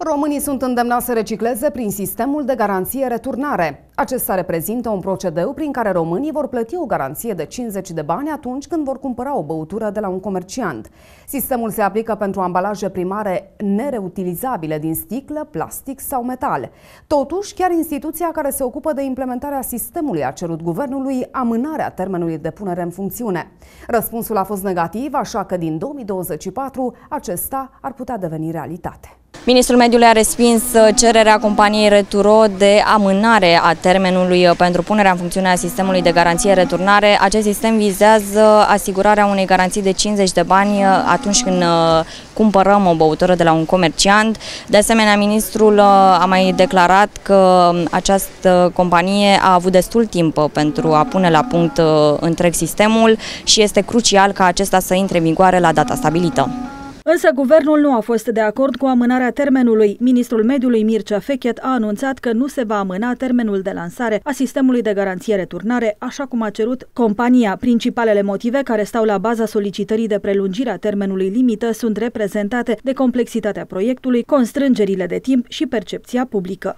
Românii sunt îndemnați să recicleze prin sistemul de garanție returnare. Acesta reprezintă un procedeu prin care românii vor plăti o garanție de 50 de bani atunci când vor cumpăra o băutură de la un comerciant. Sistemul se aplică pentru ambalaje primare nereutilizabile din sticlă, plastic sau metal. Totuși, chiar instituția care se ocupă de implementarea sistemului a cerut guvernului amânarea termenului de punere în funcțiune. Răspunsul a fost negativ, așa că din 2024 acesta ar putea deveni realitate. Ministrul Mediului a respins uh, cererea companiei Returo de amânare a termenului uh, pentru punerea în funcțiune a sistemului de garanție returnare. Acest sistem vizează asigurarea unei garanții de 50 de bani uh, atunci când cumpărăm o băutură de la un comerciant. De asemenea, ministrul a mai declarat că um, această companie a avut destul timp pentru a pune la punct întreg sistemul și este crucial ca acesta să intre în vigoare la data stabilită. Însă guvernul nu a fost de acord cu amânarea termenului. Ministrul Mediului Mircea Fechet a anunțat că nu se va amâna termenul de lansare a sistemului de garanție returnare, așa cum a cerut compania. Principalele motive care stau la baza solicitării de prelungire a termenului limită sunt reprezentate de complexitatea proiectului, constrângerile de timp și percepția publică.